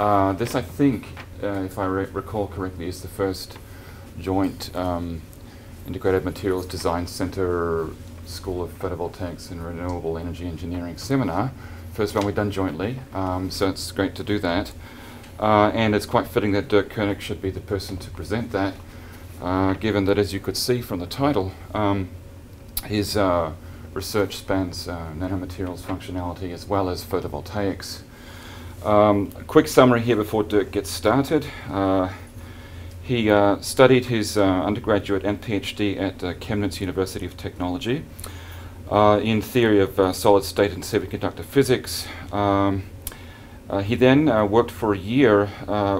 Uh, this, I think, uh, if I re recall correctly, is the first joint um, integrated materials design center School of Photovoltaics and Renewable Energy Engineering seminar. First one we've done jointly, um, so it's great to do that. Uh, and it's quite fitting that Dirk König should be the person to present that, uh, given that, as you could see from the title, um, his uh, research spans uh, nanomaterials functionality as well as photovoltaics. Um, a quick summary here before Dirk gets started. Uh, he uh, studied his uh, undergraduate and PhD at uh, Chemnitz University of Technology uh, in theory of uh, solid state and semiconductor physics. Um, uh, he then worked for a year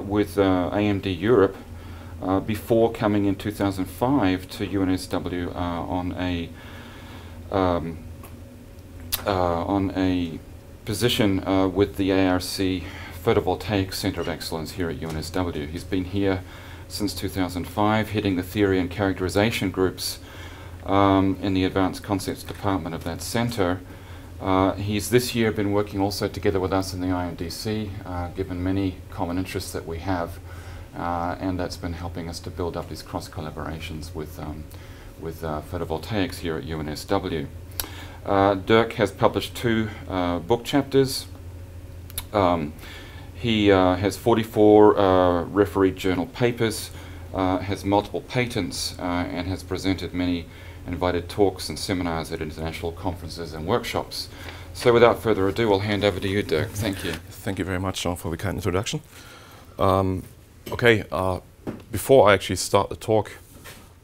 with AMD Europe before coming in 2005 to UNSW on a um, on a position with the ARC Photovoltaic Center of Excellence here at UNSW. He's been here since 2005, heading the theory and characterization groups um, in the Advanced Concepts Department of that center. Uh, he's this year been working also together with us in the IMDC, uh, given many common interests that we have, uh, and that's been helping us to build up these cross collaborations with, um, with uh, photovoltaics here at UNSW. Uh, Dirk has published two uh, book chapters. Um, he uh, has 44 uh, refereed journal papers, has multiple patents, and has presented many invited talks and seminars at international conferences and workshops. So without further ado, I'll hand over to you, Dirk. Thank you. Thank you very much, John, for the kind introduction. Um, okay, uh, before I actually start the talk,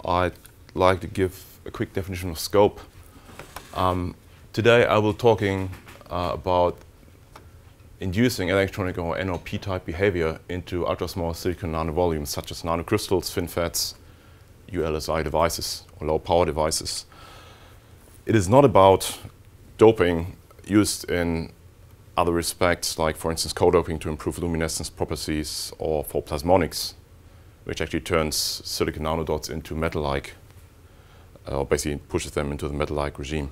I'd like to give a quick definition of scope. Um, today I will talking uh, about inducing electronic or NOP type behavior into ultra-small silicon nanovolumes such as nanocrystals, FinFETs, ULSI devices or low power devices. It is not about doping used in other respects, like for instance co-doping to improve luminescence properties or for plasmonics, which actually turns silicon nanodots into metal-like, uh, or basically pushes them into the metal-like regime.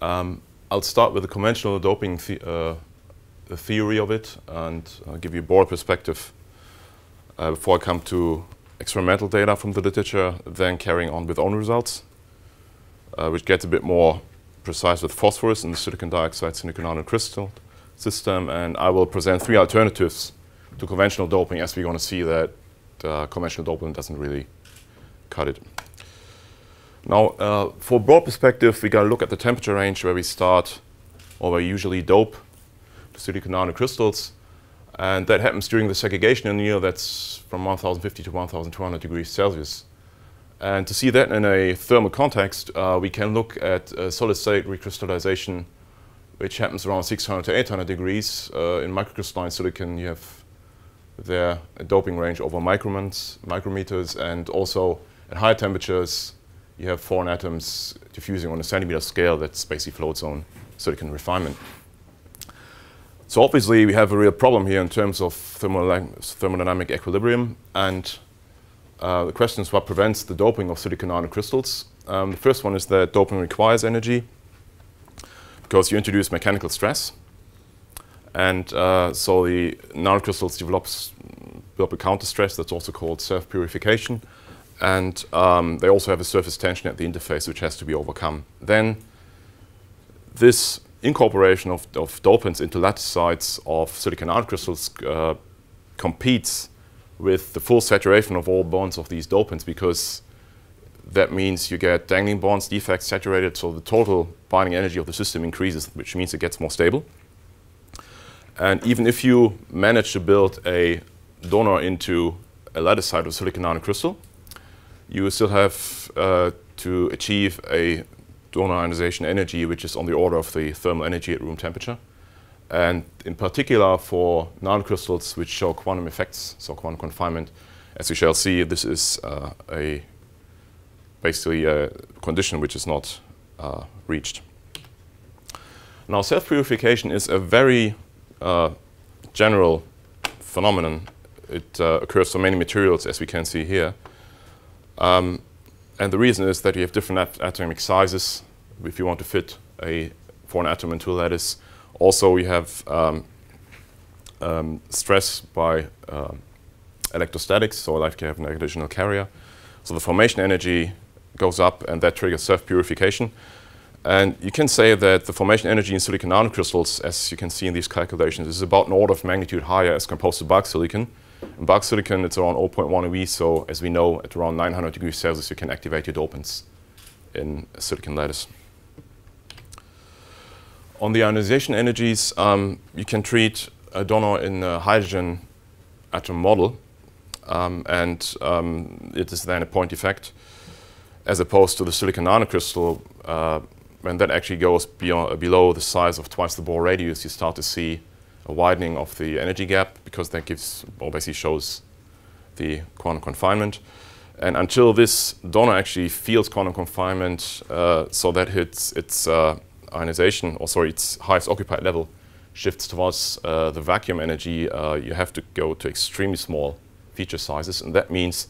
Um, I'll start with the conventional doping the, uh, the theory of it and I'll give you a broad perspective uh, before I come to experimental data from the literature, then carrying on with own results, uh, which gets a bit more precise with phosphorus in the silicon dioxide silicon nanocrystal system. And I will present three alternatives to conventional doping as we're going to see that uh, conventional doping doesn't really cut it. Now, uh, for broad perspective, we got to look at the temperature range where we start, or where we usually dope the silicon nanocrystals. And that happens during the segregation anneal, that's from 1050 to 1200 degrees Celsius. And to see that in a thermal context, uh, we can look at solid state recrystallization, which happens around 600 to 800 degrees. Uh, in microcrystalline silicon, you have there a doping range over micrometers, and also at higher temperatures, you have foreign atoms diffusing on a centimeter scale that's basically float zone silicon refinement. So obviously we have a real problem here in terms of thermodynamic equilibrium and uh, the question is what prevents the doping of silicon nanocrystals. Um, the first one is that doping requires energy because you introduce mechanical stress and uh, so the nanocrystals develops, develop a counter stress that's also called self-purification and um, they also have a surface tension at the interface which has to be overcome. Then this incorporation of, of dopants into lattice sites of silicon nanocrystals uh, competes with the full saturation of all bonds of these dopants because that means you get dangling bonds, defects saturated, so the total binding energy of the system increases, which means it gets more stable. And even if you manage to build a donor into a lattice site of silicon nanocrystal, you still have uh, to achieve a donor ionization energy which is on the order of the thermal energy at room temperature. And in particular for nanocrystals which show quantum effects, so quantum confinement, as we shall see, this is uh, a basically a condition which is not uh, reached. Now self-purification is a very uh, general phenomenon. It uh, occurs for many materials as we can see here. Um, and the reason is that you have different at atomic sizes if you want to fit a foreign atom into a lattice. Also, you have um, um, stress by uh, electrostatics, so like you have an additional carrier. So the formation energy goes up and that triggers self-purification. And you can say that the formation energy in silicon nanocrystals, as you can see in these calculations, is about an order of magnitude higher as composed to bulk silicon. In bulk silicon, it's around 0.1 eV, so as we know, at around 900 degrees Celsius, you can activate your dopants in silicon lattice. On the ionization energies, um, you can treat a donor in a hydrogen atom model, um, and um, it is then a point effect, as opposed to the silicon nanocrystal, uh, when that actually goes beyond, uh, below the size of twice the Bohr radius, you start to see a widening of the energy gap because that gives, or basically shows the quantum confinement. And until this donor actually feels quantum confinement uh, so that its, its uh, ionization, or sorry, its highest occupied level shifts towards uh, the vacuum energy, uh, you have to go to extremely small feature sizes. And that means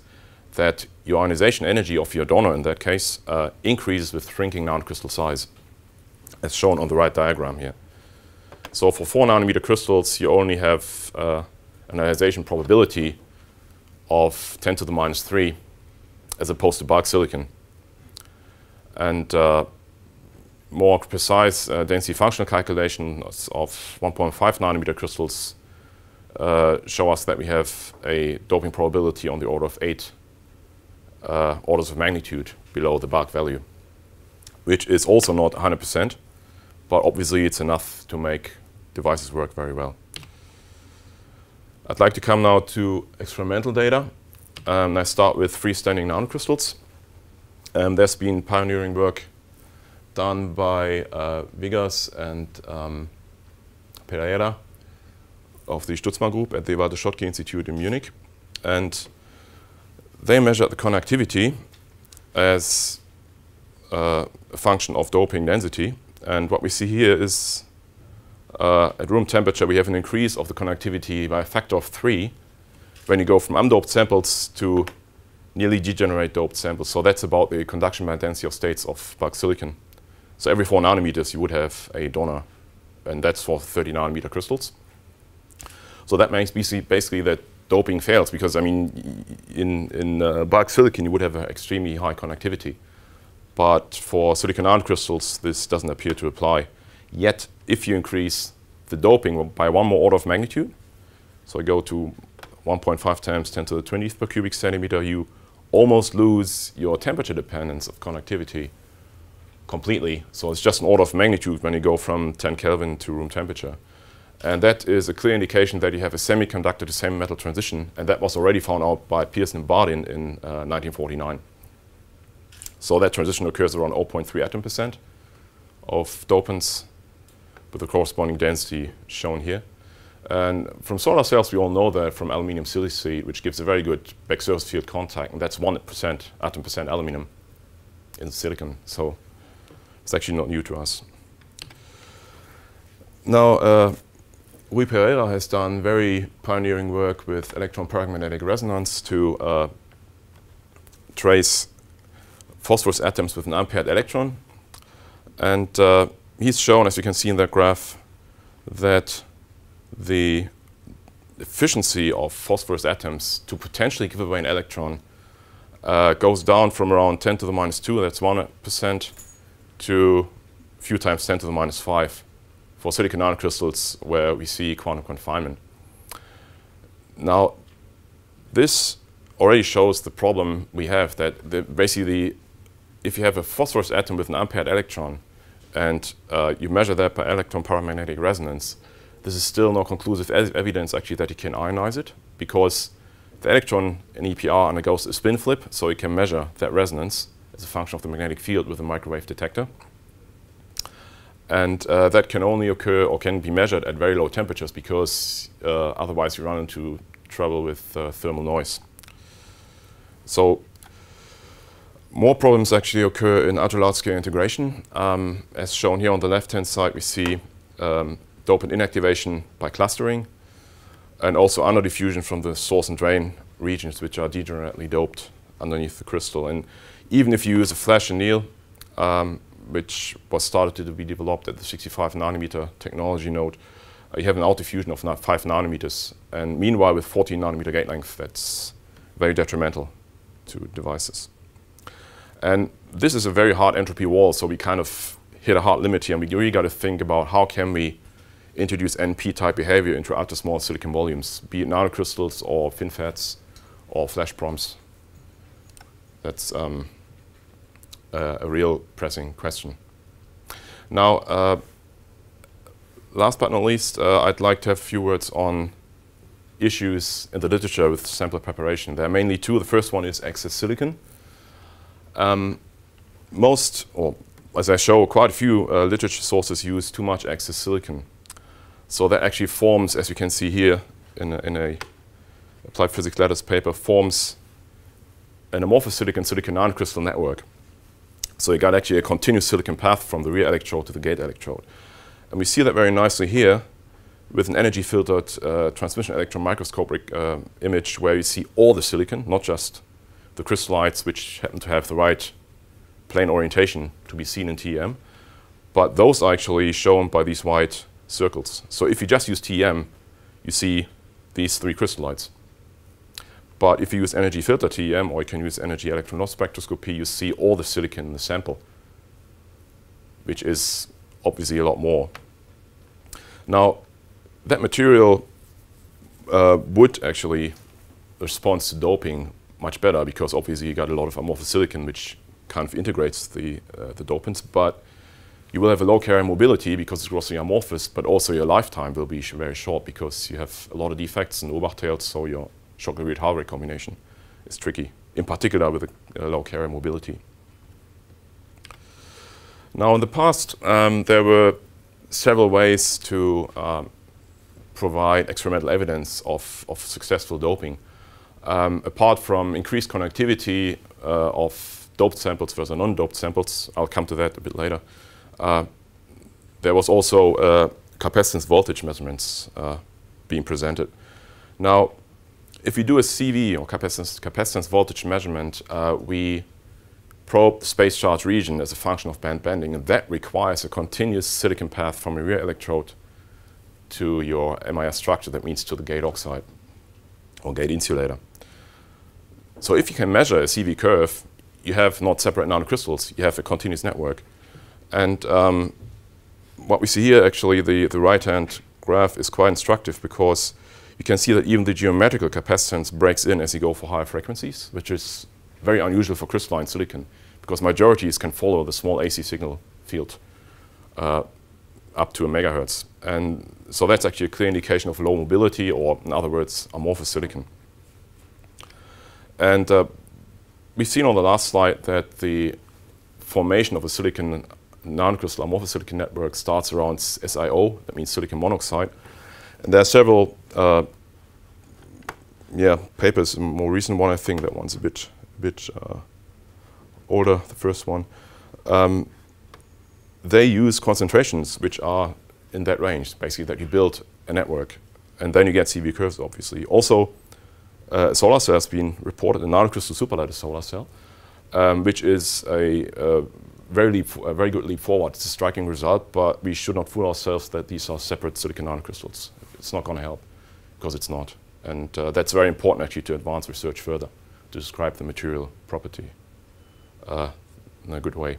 that your ionization energy of your donor in that case uh, increases with shrinking nanocrystal size, as shown on the right diagram here. So for four nanometer crystals, you only have uh, an ionization probability of 10 to the minus 3 as opposed to bulk silicon. And uh, more precise uh, density functional calculations of 1.5 nanometer crystals uh, show us that we have a doping probability on the order of 8 uh, orders of magnitude below the bulk value, which is also not 100%, but obviously it's enough to make devices work very well. I'd like to come now to experimental data. Um, I start with freestanding nanocrystals. Um, there's been pioneering work done by uh, Vigas and um, Pereira of the Stutzmann Group at the Walter Schottky Institute in Munich. And they measured the conductivity as uh, a function of doping density. And what we see here is uh, at room temperature, we have an increase of the conductivity by a factor of three when you go from undoped samples to nearly degenerate doped samples. So that's about the conduction band density of states of bulk silicon. So every four nanometers, you would have a donor, and that's for 30 nanometer crystals. So that means basically that doping fails because, I mean, in, in uh, bulk silicon, you would have a extremely high conductivity. But for silicon nanocrystals, this doesn't appear to apply. Yet, if you increase the doping by one more order of magnitude, so I go to 1.5 times 10 to the 20th per cubic centimeter, you almost lose your temperature dependence of conductivity completely. So it's just an order of magnitude when you go from 10 Kelvin to room temperature. And that is a clear indication that you have a semiconductor to semi-metal transition, and that was already found out by Pearson and Bardeen in uh, 1949. So that transition occurs around 0.3 atom percent of dopants with the corresponding density shown here. And from solar cells, we all know that from aluminium silicate, which gives a very good back surface field contact, and that's 1% atom percent aluminum in silicon. So it's actually not new to us. Now, uh, Rui Pereira has done very pioneering work with electron paramagnetic resonance to uh, trace phosphorus atoms with an unpaired electron. And uh, he's shown, as you can see in that graph, that the efficiency of phosphorus atoms to potentially give away an electron uh, goes down from around 10 to the minus 2, that's 1%, to a few times 10 to the minus 5 for silicon nanocrystals where we see quantum confinement. Now, this already shows the problem we have that basically if you have a phosphorus atom with an unpaired electron and uh, you measure that by electron paramagnetic resonance, this is still no conclusive evidence actually that you can ionize it because the electron in EPR undergoes a spin flip, so you can measure that resonance as a function of the magnetic field with a microwave detector. And uh, that can only occur or can be measured at very low temperatures because uh, otherwise you run into trouble with uh, thermal noise. So more problems actually occur in ultra large scale integration. Um, as shown here on the left hand side, we see um, dopant inactivation by clustering and also under diffusion from the source and drain regions which are degenerately doped underneath the crystal. And even if you use a flash anneal, um, which was started to be developed at the 65 nanometer technology node, uh, you have an out-diffusion of 5 nanometers. And meanwhile, with 14 nanometer gate length, that's very detrimental to devices. And this is a very hard entropy wall, so we kind of hit a hard limit here, and we really got to think about how can we introduce NP-type behavior into ultra-small silicon volumes, be it nanocrystals or FinFETs or flash proms. That's um, a real pressing question. Now, uh, last but not least, uh, I'd like to have a few words on issues in the literature with sample preparation. There are mainly two. The first one is excess silicon. Um, most, or as I show, quite a few uh, literature sources use too much excess silicon. So that actually forms, as you can see here in a, in a applied physics letters paper, forms an amorphous silicon silicon nanocrystal network. So you got actually a continuous silicon path from the rear electrode to the gate electrode. And we see that very nicely here with an energy filtered uh, transmission electron microscopic uh, image where you see all the silicon, not just the crystallites which happen to have the right plane orientation to be seen in TEM. But those are actually shown by these white circles. So if you just use TEM, you see these three crystallites. But if you use energy filter TEM or you can use energy electron loss spectroscopy, you see all the silicon in the sample, which is obviously a lot more. Now, that material uh, would actually respond to doping much better because obviously you got a lot of amorphous silicon which kind of integrates the, uh, the dopants, but you will have a low carrier mobility because it's grossly amorphous, but also your lifetime will be sh very short because you have a lot of defects in Urbach so your Shockley Hall rate combination is tricky, in particular with a, a low carrier mobility. Now, in the past, um, there were several ways to um, provide experimental evidence of, of successful doping. Um, apart from increased connectivity uh, of doped samples versus non-doped samples, I'll come to that a bit later, uh, there was also uh, capacitance voltage measurements uh, being presented. Now, if we do a CV or capacitance, capacitance voltage measurement, uh, we probe the space charge region as a function of band bending, and that requires a continuous silicon path from a rear electrode to your MIS structure, that means to the gate oxide or gate insulator. So if you can measure a CV curve, you have not separate nanocrystals, you have a continuous network. And um, what we see here, actually, the, the right-hand graph is quite instructive because you can see that even the geometrical capacitance breaks in as you go for higher frequencies, which is very unusual for crystalline silicon because majorities can follow the small AC signal field uh, up to a megahertz. And so that's actually a clear indication of low mobility, or in other words, amorphous silicon. And uh, we've seen on the last slide that the formation of a silicon nanocrystal amorphous silicon network starts around SiO, that means silicon monoxide. And there are several uh, yeah, papers, a more recent one, I think that one's a bit, a bit uh, older, the first one. Um, they use concentrations which are in that range, basically that you build a network. And then you get CV curves, obviously. Also, uh, solar cell has been reported, a nanocrystal superlattice solar cell, um, which is a, a very, leap, a very good leap forward. It's a striking result, but we should not fool ourselves that these are separate silicon nanocrystals. It's not going to help, because it's not. And uh, that's very important, actually, to advance research further, to describe the material property uh, in a good way.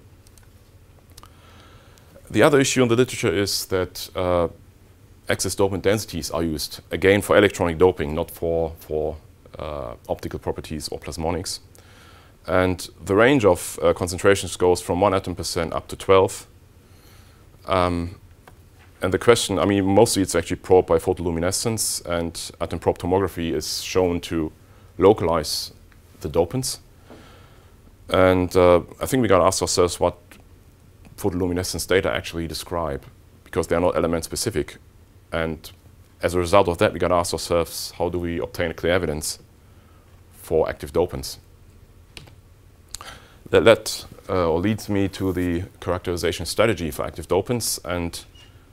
The other issue in the literature is that uh, excess dopant densities are used, again, for electronic doping, not for, for optical properties or plasmonics. And the range of uh, concentrations goes from 1 atom percent up to 12. Um, and the question, I mean, mostly it's actually probed by photoluminescence, and atom probe tomography is shown to localize the dopants. And uh, I think we got to ask ourselves what photoluminescence data actually describe because they are not element specific. And as a result of that, we got to ask ourselves, how do we obtain clear evidence for active dopants? That uh, or leads me to the characterization strategy for active dopants. And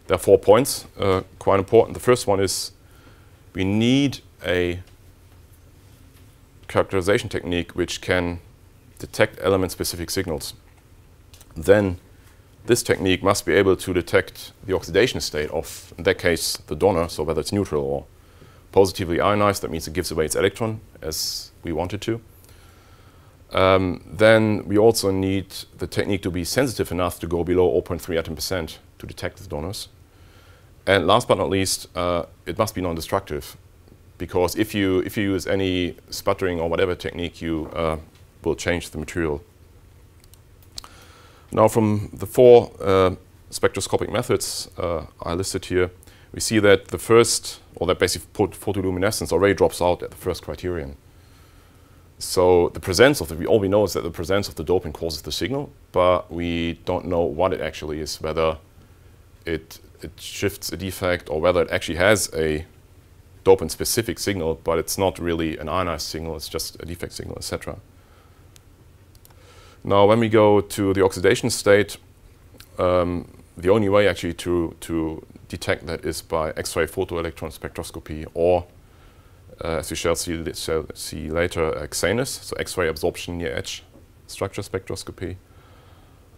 there are four points, uh, quite important. The first one is we need a characterization technique which can detect element-specific signals. Then this technique must be able to detect the oxidation state of, in that case, the donor, so whether it's neutral or positively ionized, that means it gives away its electron as we want it to. Um, then we also need the technique to be sensitive enough to go below 0.3 atom percent to detect the donors. And last but not least, uh, it must be non-destructive, because if you if you use any sputtering or whatever technique, you uh, will change the material. Now, from the four uh, spectroscopic methods uh, I listed here, we see that the first, or that basic photoluminescence already drops out at the first criterion. So the presence of the, all we know is that the presence of the doping causes the signal, but we don't know what it actually is, whether it, it shifts a defect or whether it actually has a dopant-specific signal, but it's not really an ionized signal, it's just a defect signal, etc. Now, when we go to the oxidation state, um, the only way actually to, to detect that is by X-ray photoelectron spectroscopy or uh, as we shall see, shall see later, uh, so X-ray absorption near edge structure spectroscopy.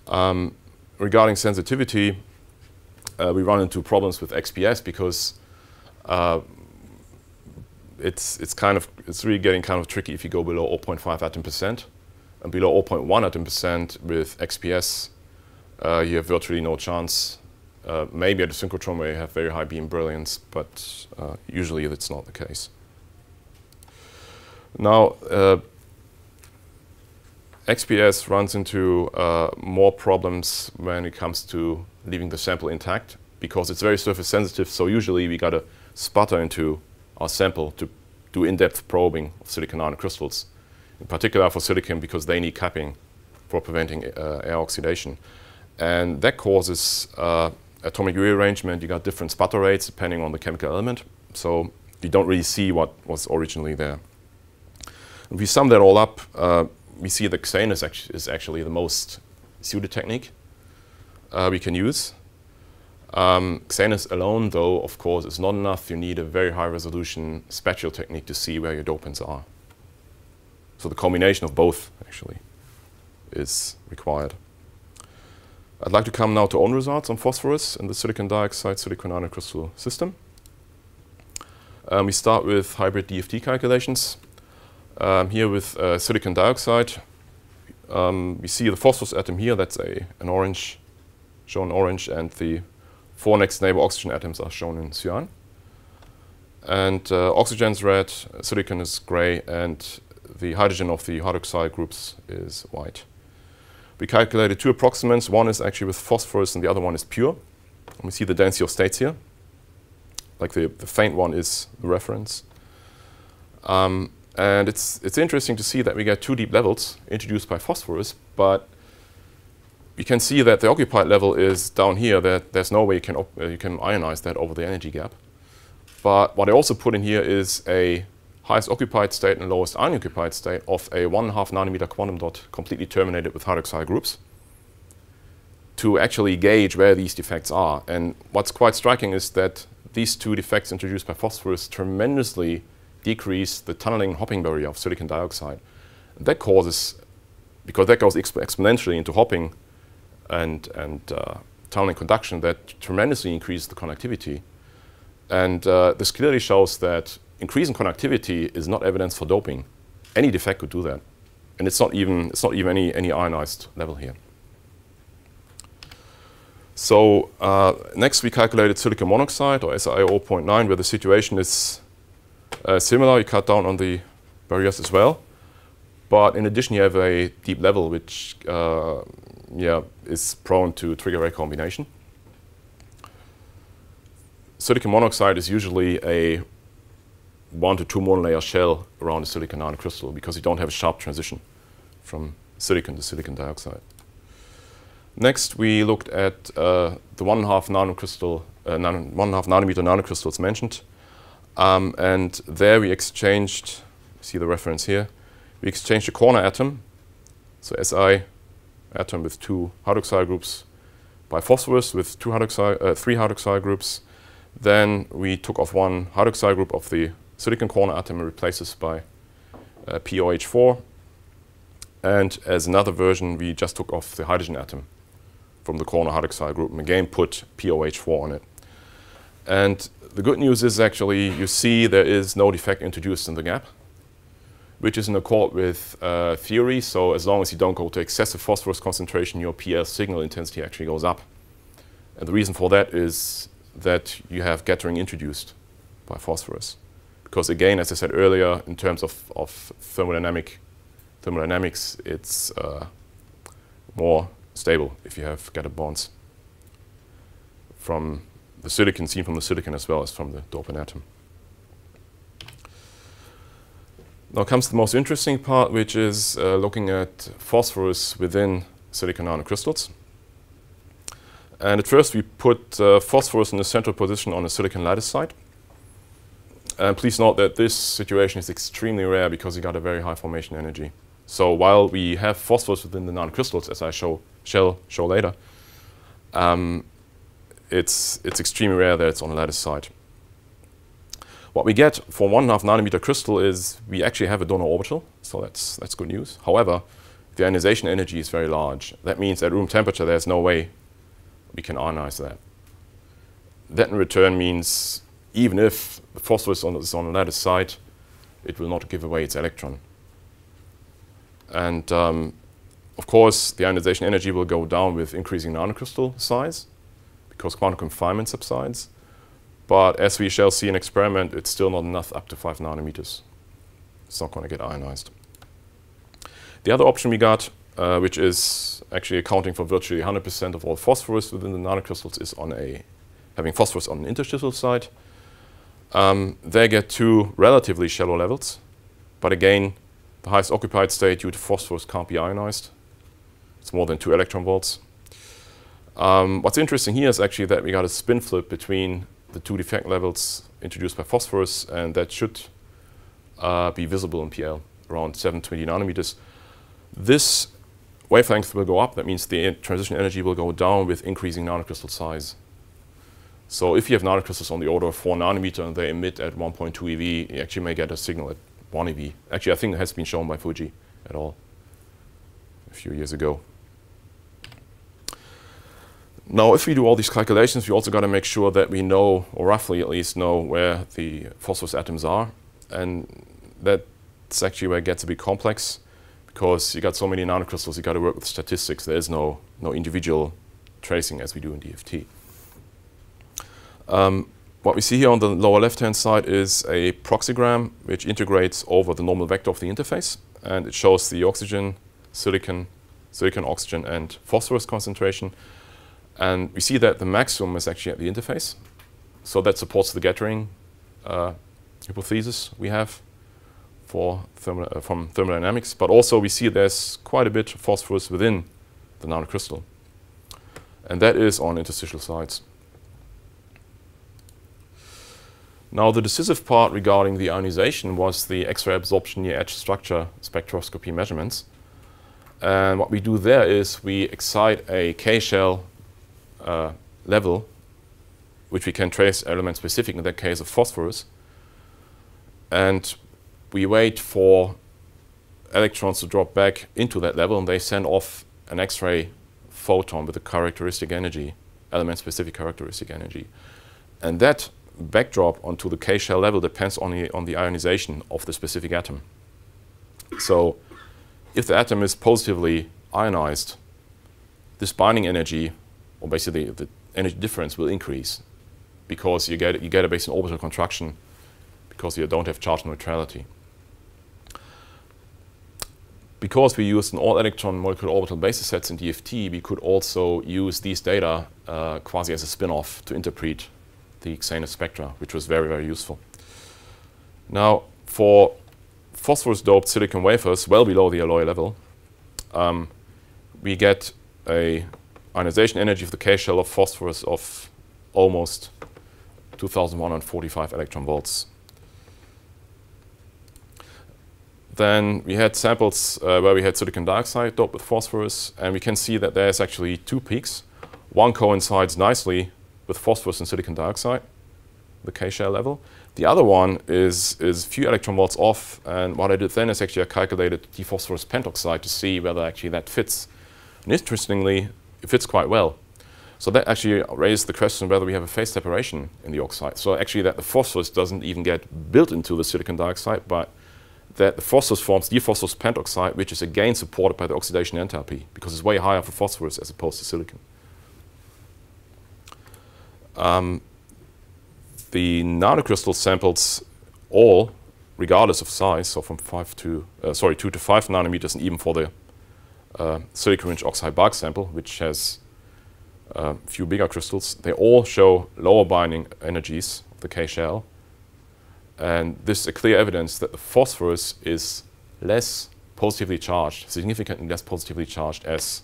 Um, regarding sensitivity, uh, we run into problems with XPS because uh, it's it's kind of it's really getting kind of tricky if you go below 0.5 atom percent and below 0.1 atom percent with XPS, uh, you have virtually no chance. Uh, maybe at a synchrotron where you have very high beam brilliance, but usually that's not the case. Now, uh, XPS runs into uh, more problems when it comes to leaving the sample intact because it's very surface sensitive. So usually we got to sputter into our sample to do in-depth probing of silicon nanocrystals, in particular for silicon because they need capping for preventing uh, air oxidation. And that causes uh, atomic rearrangement. You got different sputter rates depending on the chemical element. So you don't really see what was originally there. If we sum that all up, uh, we see that XANES actu is actually the most suited technique uh, we can use. Um, alone, though, of course, is not enough. You need a very high resolution spatial technique to see where your dopants are. So the combination of both, actually, is required. I'd like to come now to own results on phosphorus in the silicon dioxide silicon nanocrystal system. Um, we start with hybrid DFT calculations. Um, here with uh, silicon dioxide, um, we see the phosphorus atom here, that's a, an orange, shown orange, and the four next neighbor oxygen atoms are shown in cyan. And uh, oxygen's red, silicon is gray, and the hydrogen of the hydroxide groups is white. We calculated two approximants. One is actually with phosphorus and the other one is pure. And we see the density of states here. Like the, the faint one is the reference. Um, and it's, it's interesting to see that we get two deep levels introduced by phosphorus, but you can see that the occupied level is down here, that there's no way you can, uh, you can ionize that over the energy gap. But what I also put in here is a highest occupied state and lowest unoccupied state of a 1.5 nanometer quantum dot completely terminated with hydroxide groups to actually gauge where these defects are. And what's quite striking is that these two defects introduced by phosphorus tremendously decrease the tunneling hopping barrier of silicon dioxide. That causes, because that goes exp exponentially into hopping and, and uh, tunneling conduction, that tremendously increases the conductivity. And uh, this clearly shows that increasing conductivity is not evidence for doping. Any defect could do that. And it's not even, it's not even any, any ionized level here. So uh, next we calculated silicon monoxide, or SiO 0.9, where the situation is uh, similar, you cut down on the barriers as well. But in addition, you have a deep level, which uh, yeah, is prone to trigger recombination. Silicon monoxide is usually a one to two monolayer shell around the silicon nanocrystal because you don't have a sharp transition from silicon to silicon dioxide. Next, we looked at uh, the one half nanocrystal, uh, nano, one half nanometer nanocrystals mentioned. Um, and there we exchanged, see the reference here, we exchanged a corner atom, so Si atom with two hydroxyl groups by phosphorus with two hydroxyl, uh, three hydroxyl groups. Then we took off one hydroxyl group of the silicon corner atom and replaced this by uh, POH4. And as another version, we just took off the hydrogen atom from the corner hydroxide group and again put POH4 on it. And the good news is actually you see there is no defect introduced in the gap, which is in accord with uh, theory. So as long as you don't go to excessive phosphorus concentration, your PL signal intensity actually goes up. And the reason for that is that you have gettering introduced by phosphorus. Because again, as I said earlier, in terms of, of thermodynamic, thermodynamics, it's uh, more stable if you have gathered bonds from the silicon, seen from the silicon as well as from the dopant atom. Now comes the most interesting part, which is uh, looking at phosphorus within silicon nanocrystals. And at first we put uh, phosphorus in the central position on a silicon lattice site. And please note that this situation is extremely rare because you got a very high formation energy. So while we have phosphorus within the nanocrystals, as I show, shall show later, um, it's, it's extremely rare that it's on the lattice site. What we get for one and a half nanometer crystal is we actually have a donor orbital, so that's, that's good news. However, the ionization energy is very large. That means at room temperature, there's no way we can ionize that. That in return means even if the phosphorus on, is on the lattice site, it will not give away its electron. And um, of course, the ionization energy will go down with increasing nanocrystal size because quantum confinement subsides. But as we shall see in experiment, it's still not enough up to 5 nanometers. It's not going to get ionized. The other option we got uh, which is actually accounting for virtually 100% of all phosphorus within the nanocrystals, is on a having phosphorus on an interstitial site. Um, they get two relatively shallow levels, but again, the highest occupied state due to phosphorus can't be ionized. It's more than two electron volts. Um, what's interesting here is actually that we got a spin flip between the two defect levels introduced by phosphorus, and that should uh, be visible in PL around 720 nanometers. This wavelength will go up. That means the transition energy will go down with increasing nanocrystal size. So if you have nanocrystals on the order of 4 nanometer and they emit at 1.2 eV, you actually may get a signal at 1 eV. Actually, I think it has been shown by Fujii at all a few years ago. Now, if we do all these calculations, we also got to make sure that we know, or roughly at least know, where the phosphorus atoms are. And that's actually where it gets a bit complex because you got so many nanocrystals, you got to work with statistics. There is no, no individual tracing as we do in DFT. Um, what we see here on the lower left-hand side is a proxygram which integrates over the normal vector of the interface, and it shows the oxygen, silicon, silicon, oxygen, and phosphorus concentration. And we see that the maximum is actually at the interface. So that supports the Gettering uh, hypothesis we have for thermo uh, from thermodynamics, but also we see there's quite a bit of phosphorus within the nanocrystal. And that is on interstitial sites. Now the decisive part regarding the ionization was the X-ray absorption near edge structure spectroscopy measurements. And what we do there is we excite a K-shell uh, level, which we can trace element specific, in that case of phosphorus. And we wait for electrons to drop back into that level and they send off an X-ray photon with a characteristic energy, element-specific characteristic energy. And that backdrop onto the K-shell level depends on the, on the ionization of the specific atom. So if the atom is positively ionized, this binding energy, or basically the energy difference will increase because you get, you get a basic orbital contraction because you don't have charge neutrality because we used an all-electron molecular orbital basis sets in DFT, we could also use these data uh, quasi as a spin-off to interpret the XANES spectra, which was very, very useful. Now, for phosphorus-doped silicon wafers well below the alloy level, um, we get a ionization energy of the K-shell of phosphorus of almost 2,145 electron volts. Then we had samples uh, where we had silicon dioxide doped with phosphorus, and we can see that there's actually two peaks. One coincides nicely with phosphorus and silicon dioxide, the K-shell level. The other one is, is few electron volts off, and what I did then is actually I calculated the phosphorus pentoxide to see whether actually that fits. And interestingly, it fits quite well. So that actually raised the question whether we have a phase separation in the oxide. So actually that the phosphorus doesn't even get built into the silicon dioxide, but that the phosphorus forms diphosphorus pentoxide, which is again supported by the oxidation enthalpy, because it's way higher for phosphorus as opposed to silicon. Um, the nanocrystal samples all, regardless of size, so from five to uh, sorry two to five nanometers, and even for the uh, silicon-rich oxide bulk sample, which has a uh, few bigger crystals, they all show lower binding energies of the K shell. And this is a clear evidence that the phosphorus is less positively charged, significantly less positively charged as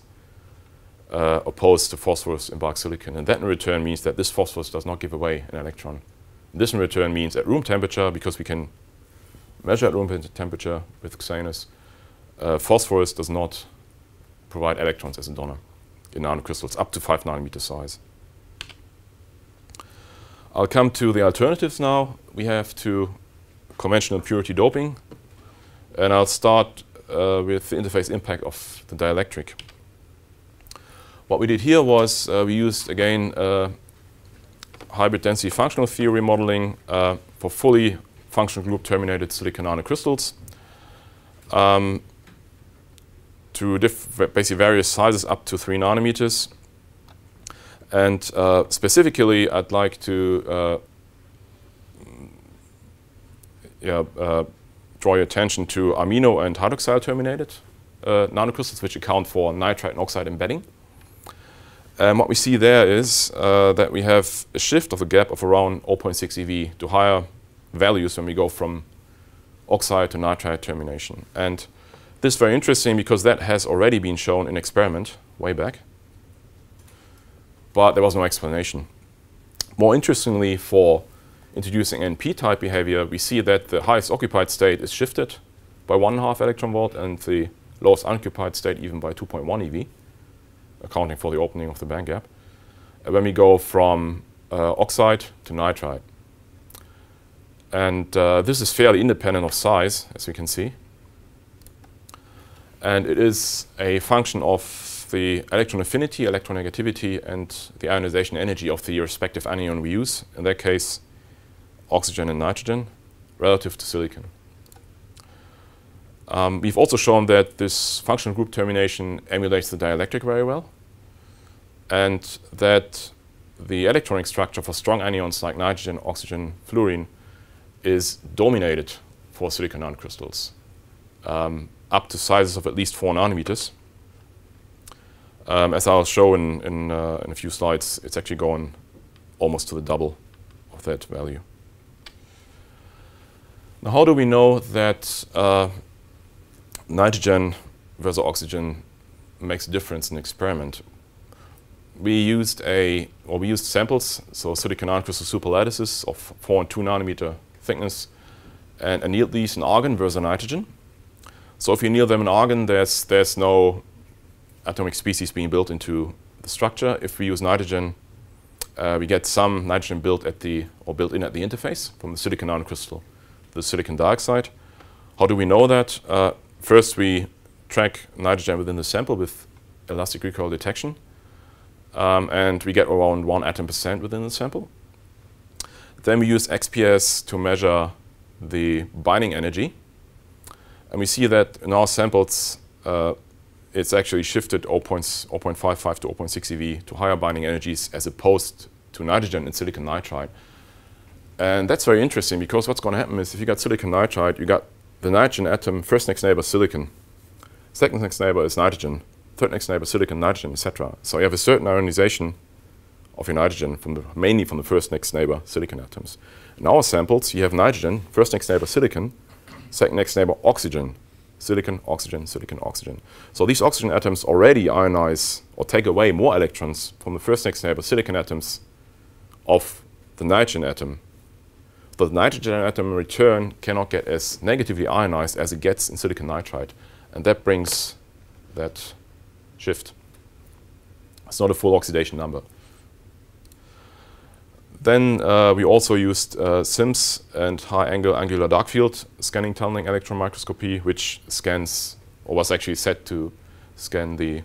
uh, opposed to phosphorus in bulk silicon. And that in return means that this phosphorus does not give away an electron. This in return means at room temperature, because we can measure at room temperature with XANES, uh, phosphorus does not provide electrons as a donor in nanocrystals up to 5 nanometer size. I'll come to the alternatives now. We have to conventional purity doping. And I'll start uh, with the interface impact of the dielectric. What we did here was uh, we used, again, uh, hybrid density functional theory modeling uh, for fully functional group terminated silicon nanocrystals. Um, to basically various sizes up to three nanometers. And uh, specifically, I'd like to uh, yeah, uh, draw your attention to amino and hydroxyl terminated nanocrystals, which account for nitride and oxide embedding. And what we see there is uh, that we have a shift of a gap of around 0.6 eV to higher values when we go from oxide to nitride termination. And this is very interesting because that has already been shown in experiment way back, but there was no explanation. More interestingly, for introducing NP-type behavior, we see that the highest occupied state is shifted by one half electron volt and the lowest unoccupied state even by 2.1 eV, accounting for the opening of the band gap. When we go from uh, oxide to nitride. And uh, this is fairly independent of size, as we can see. And it is a function of the electron affinity, electronegativity, and the ionization energy of the respective anion we use, in that case, oxygen and nitrogen, relative to silicon. Um, we've also shown that this functional group termination emulates the dielectric very well, and that the electronic structure for strong anions like nitrogen, oxygen, fluorine is dominated for silicon nanocrystals. Um, up to sizes of at least 4 nanometers. Um, as I'll show in, in, uh, in, a few slides, it's actually going almost to the double of that value. Now, how do we know that uh, nitrogen versus oxygen makes a difference in experiment? We used a, or we used samples, so silicon nanocrystal superlattices of 4 and 2 nanometer thickness, and annealed these in argon versus nitrogen. So if you anneal them in argon, there's, there's no atomic species being built into the structure. If we use nitrogen, uh, we get some nitrogen built at the, or built in at the interface from the silicon nanocrystal, the silicon dioxide. How do we know that? Uh, first, we track nitrogen within the sample with elastic recoil detection. Um, and we get around one atom percent within the sample. Then we use XPS to measure the binding energy and we see that in our samples, uh, it's actually shifted 0.55 to 0.6 eV to higher binding energies as opposed to nitrogen and silicon nitride. And that's very interesting because what's going to happen is if you got silicon nitride, you got the nitrogen atom, first next neighbor silicon, second next neighbor is nitrogen, third next neighbor silicon, nitrogen, etc. So you have a certain ionization of your nitrogen from the, mainly from the first next neighbor silicon atoms. In our samples, you have nitrogen, first next neighbor silicon, second next neighbor oxygen, silicon, oxygen, silicon, oxygen. So these oxygen atoms already ionize or take away more electrons from the first next neighbor silicon atoms of the nitrogen atom. The nitrogen atom in return cannot get as negatively ionized as it gets in silicon nitride. And that brings that shift. It's not a full oxidation number. Then uh, we also used uh, SIMS and high-angle annular dark field scanning tunneling electron microscopy, which scans, or was actually set to scan the,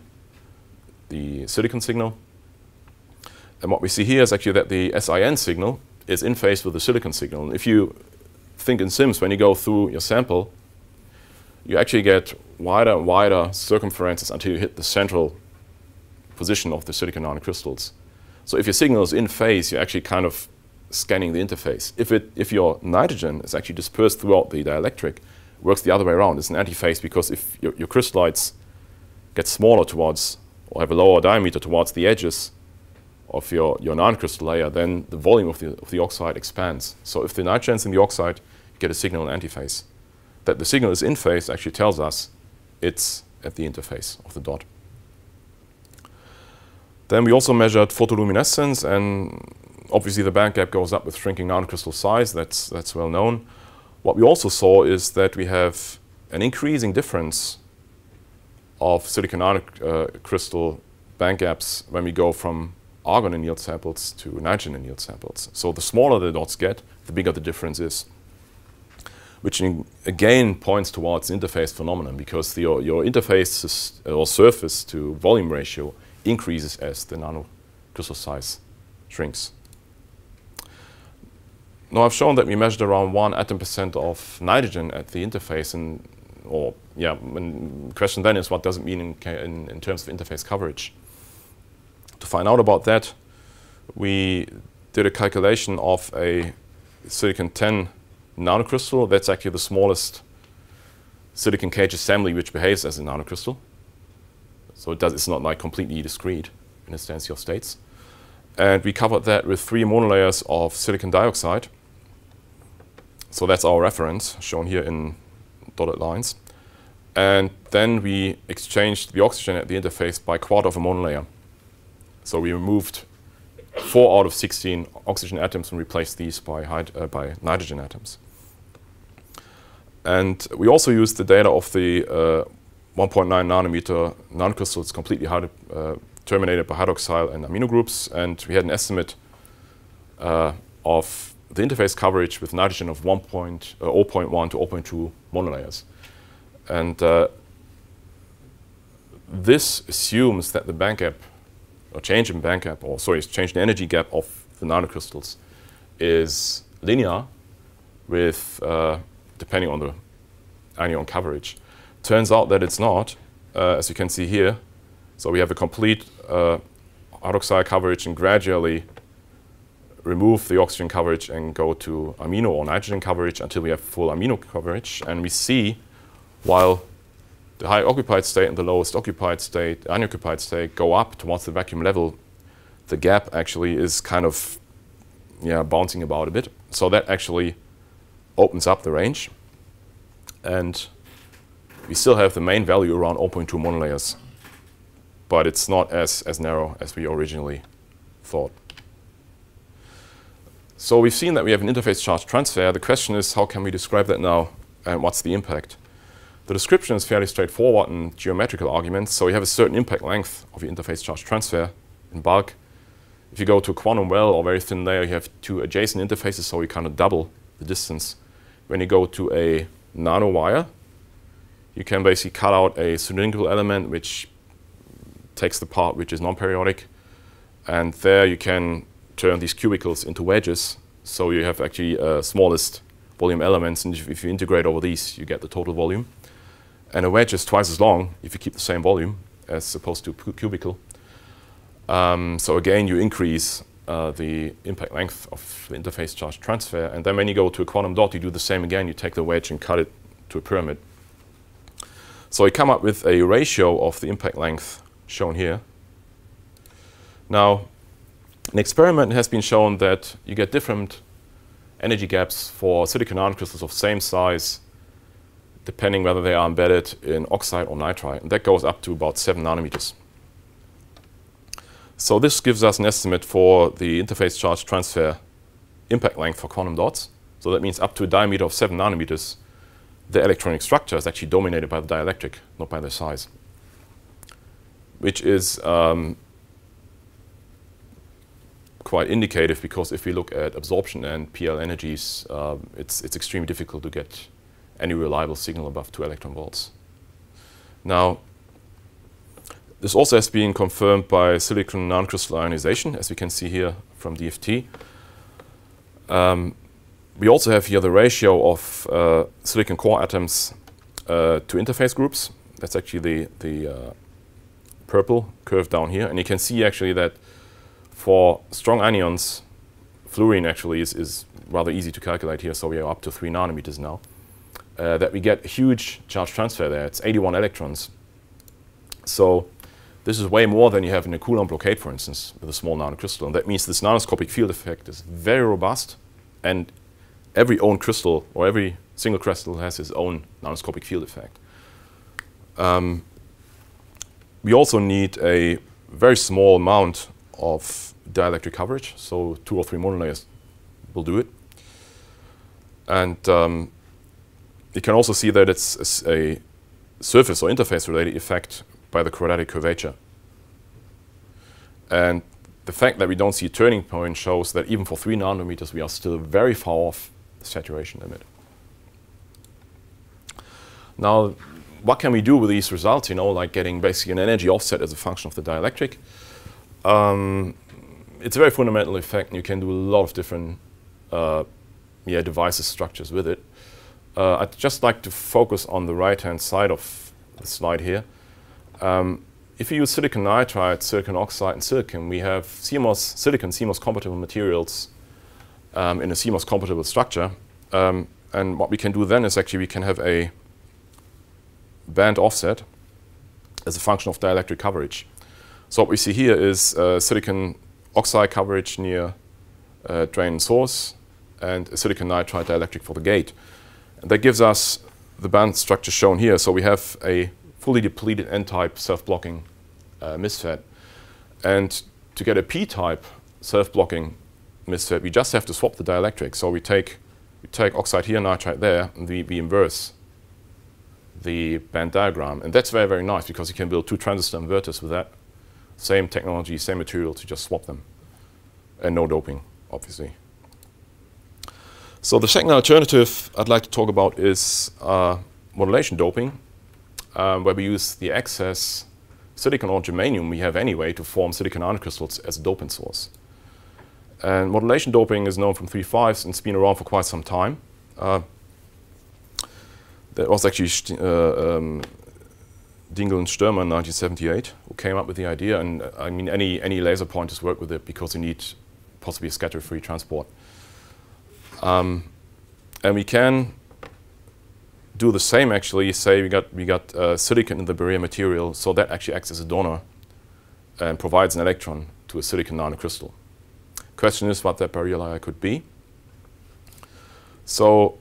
the silicon signal. And what we see here is actually that the SIN signal is in phase with the silicon signal. And if you think in SIMS, when you go through your sample, you actually get wider and wider circumferences until you hit the central position of the silicon nanocrystals. So if your signal is in phase, you're actually kind of scanning the interface. If, it, if your nitrogen is actually dispersed throughout the dielectric, works the other way around. It's an antiphase because if your, your crystallites get smaller towards, or have a lower diameter towards the edges of your, your nanocrystal layer, then the volume of the, of the oxide expands. So if the nitrogen's in the oxide, you get a signal in antiphase. That the signal is in phase actually tells us it's at the interface of the dot. Then we also measured photoluminescence, and obviously the band gap goes up with shrinking nanocrystal size. That's, that's well known. What we also saw is that we have an increasing difference of silicon nanocrystal uh, band gaps when we go from argon annealed samples to nitrogen annealed samples. So the smaller the dots get, the bigger the difference is. Which again points towards interface phenomenon because the, your, interface or surface to volume ratio increases as the nanocrystal size shrinks. Now I've shown that we measured around one atom percent of nitrogen at the interface, and or yeah, the question then is what does it mean in, in, in terms of interface coverage? To find out about that, we did a calculation of a silicon 10 nanocrystal. That's actually the smallest silicon cage assembly which behaves as a nanocrystal. So it does, it's not like completely discrete in its density of states. And we covered that with three monolayers of silicon dioxide. So that's our reference, shown here in dotted lines. And then we exchanged the oxygen at the interface by quarter of a monolayer. So we removed four out of 16 oxygen atoms and replaced these by, uh, by nitrogen atoms. And we also used the data of the uh, 1.9 nanometer nanocrystals completely uh, terminated by hydroxyl and amino groups. And we had an estimate uh, of the interface coverage with nitrogen of 1.0.1 uh, to 0.2 monolayers. And uh, this assumes that the band gap, or change in band gap, or sorry, change in energy gap of the nanocrystals is linear with, uh, depending on the anion coverage. Turns out that it's not, uh, as you can see here. So we have a complete uh, hydroxyl coverage and gradually remove the oxygen coverage and go to amino or nitrogen coverage until we have full amino coverage. And we see while the high occupied state and the lowest occupied state, unoccupied state, go up towards the vacuum level, the gap actually is kind of yeah, bouncing about a bit. So that actually opens up the range. And we still have the main value around 0.2 monolayers, but it's not as, as narrow as we originally thought. So we've seen that we have an interface charge transfer. The question is, how can we describe that now, and what's the impact? The description is fairly straightforward in geometrical arguments. So you have a certain impact length of your interface charge transfer in bulk. If you go to a quantum well or very thin layer, you have two adjacent interfaces, so you kind of double the distance. When you go to a nanowire, you can basically cut out a cylindrical element which takes the part which is non-periodic. And there you can turn these cubicles into wedges. So you have actually uh, smallest volume elements. And if, if, you integrate over these, you get the total volume. And a wedge is twice as long if you keep the same volume as opposed to a cubicle. Um, so again, you increase uh, the impact length of the interface charge transfer. And then when you go to a quantum dot, you do the same again. You take the wedge and cut it to a pyramid. So we come up with a ratio of the impact length shown here. Now, an experiment has been shown that you get different energy gaps for silicon nanocrystals of same size depending whether they are embedded in oxide or nitride. And that goes up to about 7 nanometers. So this gives us an estimate for the interface charge transfer impact length for quantum dots. So that means up to a diameter of 7 nanometers, the electronic structure is actually dominated by the dielectric, not by the size, which is um, quite indicative because if we look at absorption and PL energies, uh, it's, it's extremely difficult to get any reliable signal above 2 electron volts. Now, this also has been confirmed by silicon nanocrystal ionization, as we can see here from DFT. Um, we also have here the ratio of uh, silicon core atoms uh, to interface groups. That's actually the, the uh, purple curve down here. And you can see actually that for strong anions, fluorine actually is, is rather easy to calculate here. So we are up to three nanometers now. Uh, that we get a huge charge transfer there. It's 81 electrons. So this is way more than you have in a Coulomb blockade, for instance, with a small nanocrystal. And that means this nanoscopic field effect is very robust and every own crystal or every single crystal has its own nanoscopic field effect. Um, we also need a very small amount of dielectric coverage, so two or three monolayers will do it. And um, you can also see that it's a, surface or interface related effect by the quadratic curvature. And the fact that we don't see a turning point shows that even for three nanometers, we are still very far off the saturation limit. Now, what can we do with these results, you know, like getting basically an energy offset as a function of the dielectric? Um, it's a very fundamental effect, and you can do a lot of different uh, yeah, devices, structures with it. Uh, I'd just like to focus on the right-hand side of the slide here. Um, if you use silicon nitride, silicon oxide, and silicon, we have CMOS, silicon CMOS compatible materials um, in a CMOS compatible structure. Um, and what we can do then is actually we can have a band offset as a function of dielectric coverage. So what we see here is uh, silicon oxide coverage near uh, drain source and a silicon nitride dielectric for the gate. That gives us the band structure shown here. So we have a fully depleted n-type self-blocking uh, MISFET. And to get a p-type self-blocking MISFET, we just have to swap the dielectric. So we take, we take oxide here, nitride there, and we, we inverse the band diagram. And that's very, very nice because you can build two transistor inverters with that. Same technology, same material to just swap them. And no doping, obviously. So the second alternative I'd like to talk about is uh, modulation doping um, where we use the excess silicon or germanium we have anyway to form silicon nanocrystals as a dopant source. And modulation doping is known from 3.5s and it's been around for quite some time. Uh, that was actually uh, um, Dingle and Störmer in 1978 who came up with the idea. And uh, I mean, any, any laser pointers work with it because you need possibly a scatter-free transport. Um, and we can do the same actually, say we got, we got uh, silicon in the barrier material, so that actually acts as a donor and provides an electron to a silicon nanocrystal. Question is what that barrier layer could be. So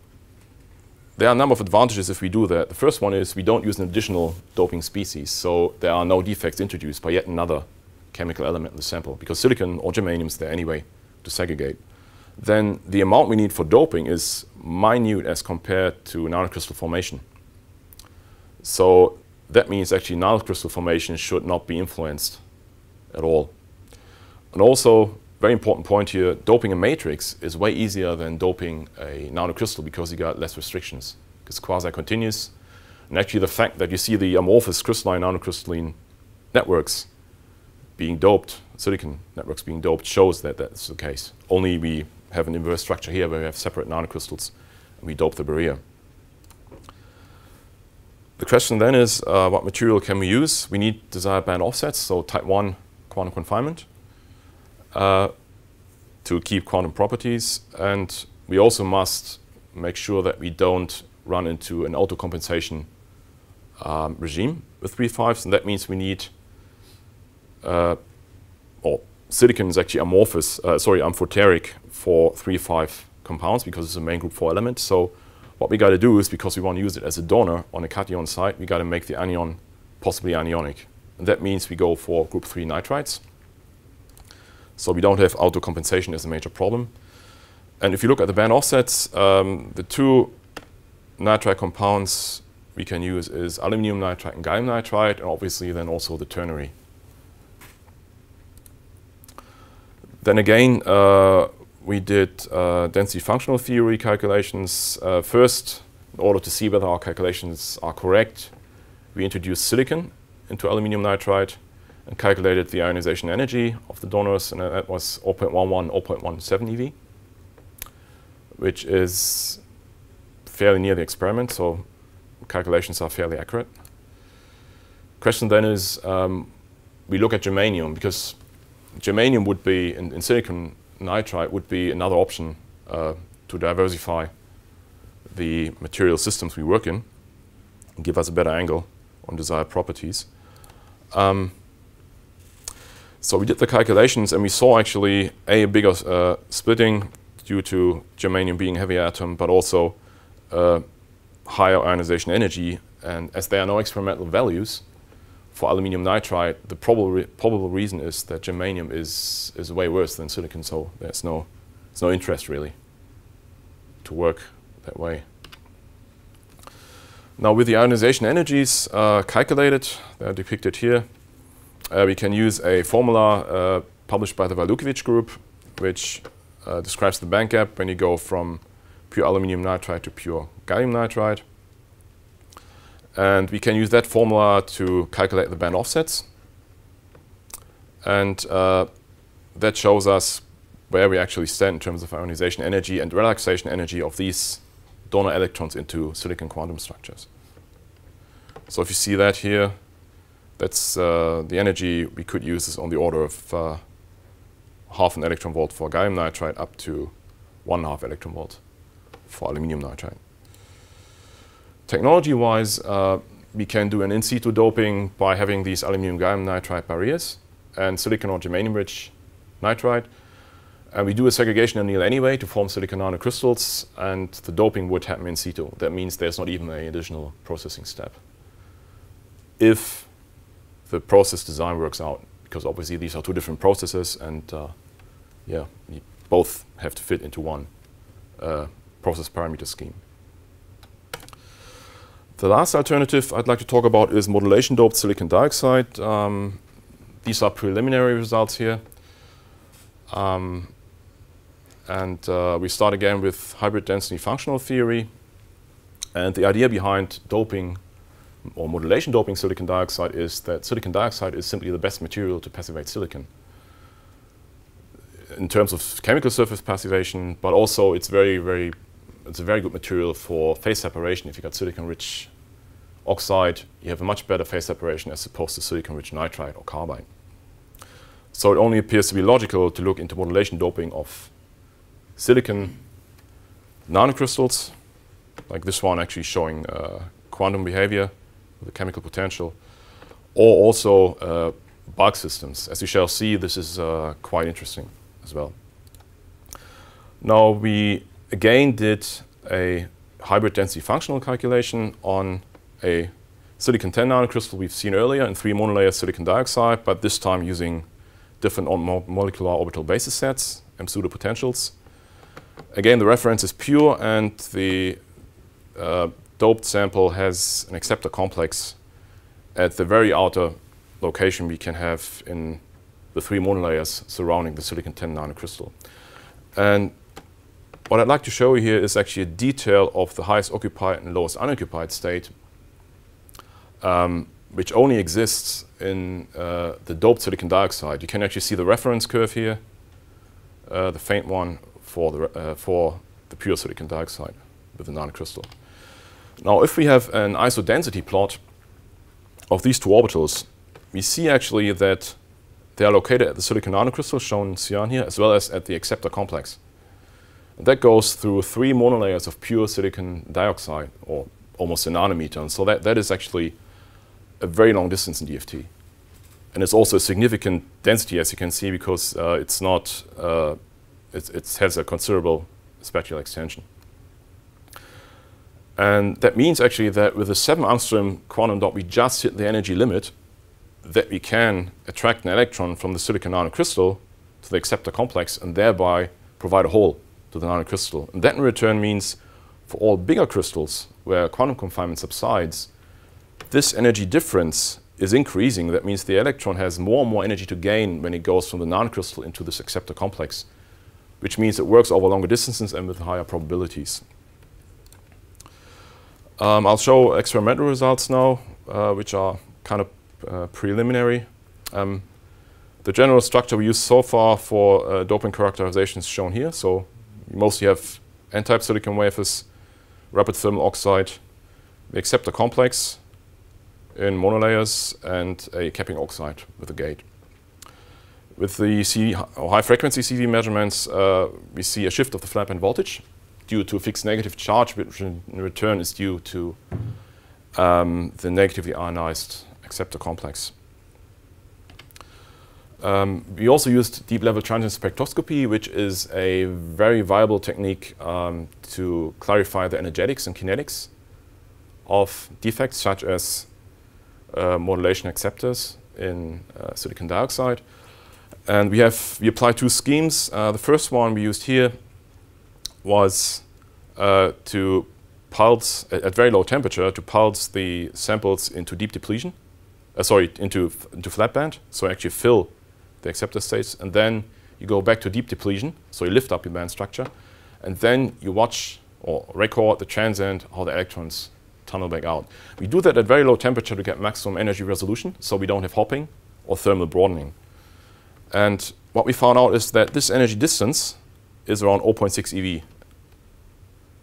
there are a number of advantages if we do that. The first one is we don't use an additional doping species, so there are no defects introduced by yet another chemical element in the sample, because silicon or germanium is there anyway to segregate then the amount we need for doping is minute as compared to nanocrystal formation. So that means actually nanocrystal formation should not be influenced at all. And also, very important point here, doping a matrix is way easier than doping a nanocrystal because you got less restrictions. It's quasi-continuous. And actually the fact that you see the amorphous crystalline nanocrystalline networks being doped, silicon networks being doped, shows that that's the case. Only we have an inverse structure here where we have separate nanocrystals and we dope the barrier. The question then is, uh, what material can we use? We need desired band offsets, so type 1 quantum confinement uh, to keep quantum properties. And we also must make sure that we don't run into an autocompensation um, regime with 3.5s, and that means we need, uh, or silicon is actually amorphous, uh, sorry, amphoteric for 3,5 compounds because it's a main group 4 element. So what we got to do is, because we want to use it as a donor on a cation site, we got to make the anion possibly anionic. And that means we go for group 3 nitrides. So we don't have autocompensation as a major problem. And if you look at the band offsets, um, the two nitride compounds we can use is aluminum nitride and gallium nitride, and obviously then also the ternary. Then again, uh, we did uh, density functional theory calculations. Uh, first, in order to see whether our calculations are correct, we introduced silicon into aluminum nitride. and calculated the ionization energy of the donors, and that was 0.11, 0.17 eV, which is fairly near the experiment, so calculations are fairly accurate. Question then is, um, we look at germanium, because germanium would be, in, in silicon nitride, would be another option uh, to diversify the material systems we work in and give us a better angle on desired properties. Um, so we did the calculations and we saw actually a bigger uh, splitting due to germanium being a heavy atom, but also uh, higher ionization energy. And as there are no experimental values for aluminum nitride, the probable, re probable reason is that germanium is, is way worse than silicon, so there's no, there's no interest really to work that way. Now with the ionization energies uh, calculated, they're depicted here, uh, we can use a formula uh, published by the Valukovich group, which uh, describes the band gap when you go from pure aluminum nitride to pure gallium nitride. And we can use that formula to calculate the band offsets. And uh, that shows us where we actually stand in terms of ionization energy and relaxation energy of these donor electrons into silicon quantum structures. So if you see that here, that's uh, the energy we could use is on the order of uh, half an electron volt for gallium nitride up to one half electron volt for aluminum nitride. Technology-wise, uh, we can do an in situ doping by having these aluminum gallium nitride barriers and silicon or germanium-rich nitride. And we do a segregation anneal anyway to form silicon nanocrystals, and the doping would happen in situ. That means there's not even an additional processing step. If the process design works out, because obviously these are two different processes, and uh, yeah, both have to fit into one uh, process parameter scheme. The last alternative I'd like to talk about is modulation doped silicon dioxide. Um, these are preliminary results here. Um, and uh, we start again with hybrid density functional theory. And the idea behind doping or modulation doping silicon dioxide is that silicon dioxide is simply the best material to passivate silicon in terms of chemical surface passivation, but also it's very, very, it's a very good material for phase separation. If you've got silicon-rich oxide, you have a much better phase separation as opposed to silicon-rich nitride or carbide. So it only appears to be logical to look into modulation doping of silicon nanocrystals, like this one actually showing uh, quantum behavior with a chemical potential, or also uh, bulk systems. As you shall see, this is uh, quite interesting as well. Now we again did a hybrid density functional calculation on a silicon 10 nanocrystal we've seen earlier in three monolayer silicon dioxide, but this time using different mo molecular orbital basis sets and pseudopotentials. Again, the reference is pure and the uh, doped sample has an acceptor complex at the very outer location we can have in the three monolayers surrounding the silicon 10 nanocrystal. And what I'd like to show you here is actually a detail of the highest occupied and lowest unoccupied state, um, which only exists in uh, the doped silicon dioxide. You can actually see the reference curve here, uh, the faint one for the, uh, for the pure silicon dioxide with the nanocrystal. Now, if we have an isodensity plot of these two orbitals, we see actually that they are located at the silicon nanocrystal, shown in cyan here, as well as at the acceptor complex. And that goes through three monolayers of pure silicon dioxide, or almost a nanometer. And so that, that is actually a very long distance in DFT. And it's also a significant density, as you can see, because uh, it's not, uh, it, it has a considerable spatial extension. And that means actually that with a 7 angstrom quantum dot, we just hit the energy limit that we can attract an electron from the silicon nanocrystal to the acceptor complex and thereby provide a hole to the nanocrystal. And that in return means for all bigger crystals where quantum confinement subsides, this energy difference is increasing. That means the electron has more and more energy to gain when it goes from the nanocrystal into this acceptor complex, which means it works over longer distances and with higher probabilities. Um, I'll show experimental results now, uh, which are kind of uh, preliminary. Um, the general structure we use so far for uh, doping characterization is shown here. So you mostly have n-type silicon wafers, rapid thermal oxide, the acceptor complex in monolayers, and a capping oxide with a gate. With the high frequency CV measurements, uh, we see a shift of the band voltage due to a fixed negative charge, which in return is due to um, the negatively ionized acceptor complex. Um, we also used deep level transient spectroscopy, which is a very viable technique um, to clarify the energetics and kinetics of defects such as uh, modulation acceptors in uh, silicon dioxide. And we have we applied two schemes. Uh, the first one we used here was uh, to pulse at, at, very low temperature to pulse the samples into deep depletion. Uh, sorry, into into flat band. So actually fill the acceptor states, and then you go back to deep depletion, so you lift up your band structure, and then you watch or record the transient, how the electrons tunnel back out. We do that at very low temperature to get maximum energy resolution, so we don't have hopping or thermal broadening. And what we found out is that this energy distance is around 0.6 eV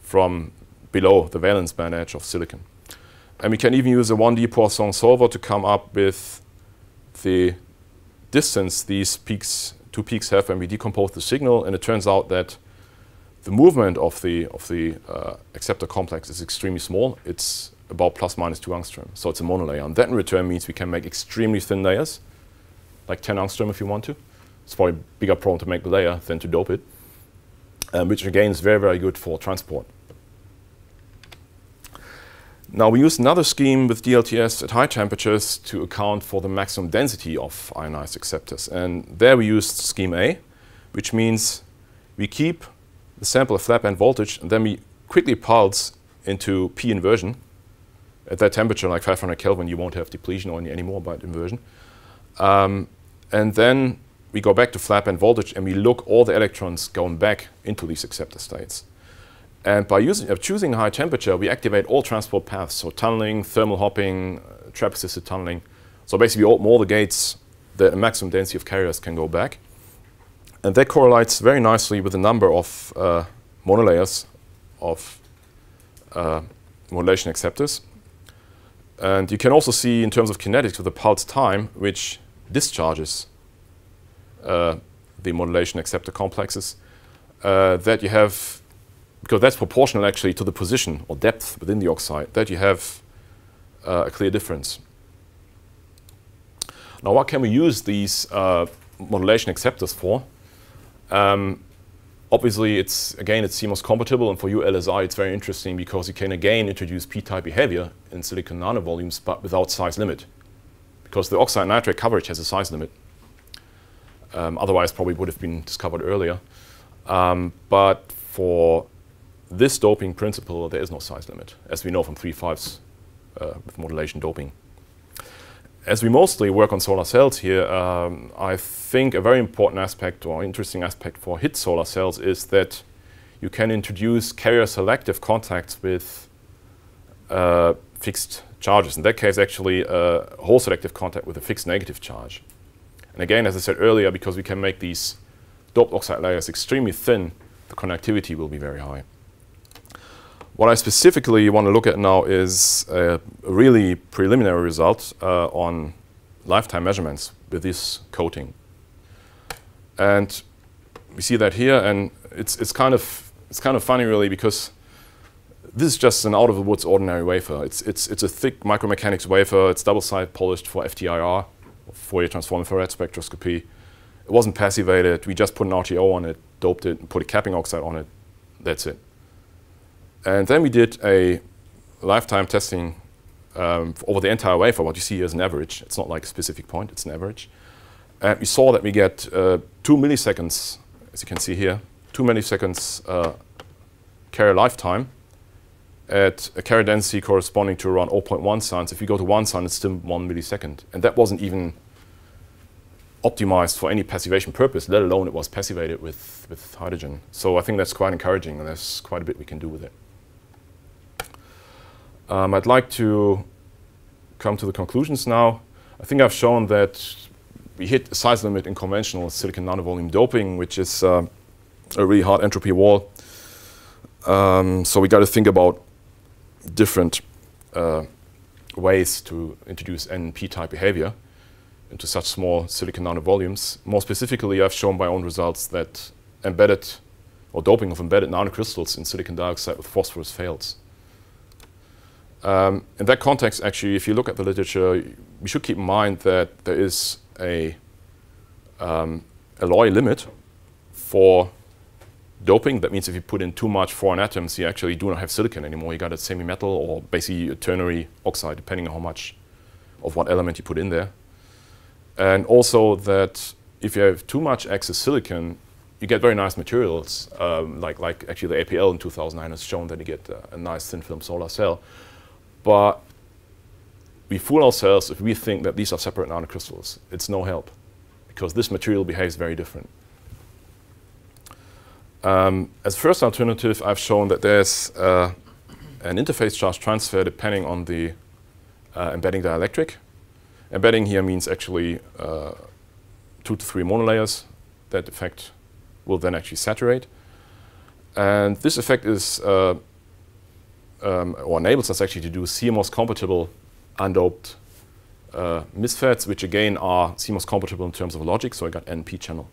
from below the valence band edge of silicon. And we can even use a 1D Poisson solver to come up with the distance these peaks, two peaks have when we decompose the signal, and it turns out that the movement of the of the uh, acceptor complex is extremely small. It's about plus minus two angstrom, so it's a monolayer, and that in return means we can make extremely thin layers, like 10 angstrom if you want to. It's probably a bigger problem to make the layer than to dope it, um, which again is very very good for transport. Now we use another scheme with DLTS at high temperatures to account for the maximum density of ionized acceptors. And there we used scheme A, which means we keep the sample flat band voltage and then we quickly pulse into P inversion. At that temperature, like 500 Kelvin, you won't have depletion or any, anymore by inversion. Um, and then we go back to band voltage and we look all the electrons going back into these acceptor states. And by using, uh, choosing high temperature, we activate all transport paths, so tunneling, thermal hopping, uh, trap-assisted tunneling. So basically, all, all the gates, the maximum density of carriers can go back. And that correlates very nicely with the number of uh, monolayers of uh, modulation acceptors. And you can also see in terms of kinetics with the pulse time, which discharges uh, the modulation acceptor complexes, uh, that you have because that's proportional actually to the position or depth within the oxide, that you have uh, a clear difference. Now, what can we use these uh, modulation acceptors for? Um, obviously, it's again, it's CMOS compatible, and for ULSI, it's very interesting because you can again introduce p-type behavior in silicon nanovolumes, but without size limit, because the oxide nitride coverage has a size limit. Um, otherwise, probably would have been discovered earlier. Um, but for this doping principle, there is no size limit, as we know from 3 5s uh, with modulation doping. As we mostly work on solar cells here, um, I think a very important aspect or interesting aspect for HIT solar cells is that you can introduce carrier selective contacts with uh, fixed charges. In that case, actually, a hole selective contact with a fixed negative charge. And again, as I said earlier, because we can make these doped oxide layers extremely thin, the conductivity will be very high. What I specifically want to look at now is a really preliminary result uh, on lifetime measurements with this coating. And we see that here, and it's, it's, kind of, it's kind of funny really because this is just an out of the woods ordinary wafer. It's, it's, it's a thick micromechanics wafer. It's double side polished for FTIR, Fourier transform infrared spectroscopy. It wasn't passivated. We just put an RTO on it, doped it, and put a capping oxide on it. That's it. And then we did a lifetime testing um, over the entire wafer. What you see is an average. It's not like a specific point, it's an average. And we saw that we get uh, two milliseconds, as you can see here, two milliseconds uh, carrier lifetime at a carrier density corresponding to around 0.1 suns. If you go to one sun, it's still one millisecond. And that wasn't even optimized for any passivation purpose, let alone it was passivated with, with hydrogen. So I think that's quite encouraging, and there's quite a bit we can do with it. Um, I'd like to come to the conclusions now. I think I've shown that we hit a size limit in conventional silicon nanovolume doping, which is uh, a really hard entropy wall. Um, so we got to think about different uh, ways to introduce NP type behavior into such small silicon nanovolumes. More specifically, I've shown by own results that embedded or doping of embedded nanocrystals in silicon dioxide with phosphorus fails. Um, in that context, actually, if you look at the literature, we should keep in mind that there is a um, Alloy limit for doping. That means if you put in too much foreign atoms, you actually do not have silicon anymore. You got a semi-metal or basically a ternary oxide, depending on how much of what element you put in there. And also that if you have too much excess silicon, you get very nice materials, um, like, like actually the APL in 2009 has shown that you get uh, a nice thin film solar cell. But we fool ourselves if we think that these are separate nanocrystals. It's no help because this material behaves very different. Um, as first alternative, I've shown that there's uh, an interface charge transfer depending on the uh, embedding dielectric. Embedding here means actually uh, two to three monolayers. That effect will then actually saturate. And this effect is uh, um, or enables us actually to do CMOS compatible undoped uh, MISFETs, which again are CMOS compatible in terms of logic. So I got NP channel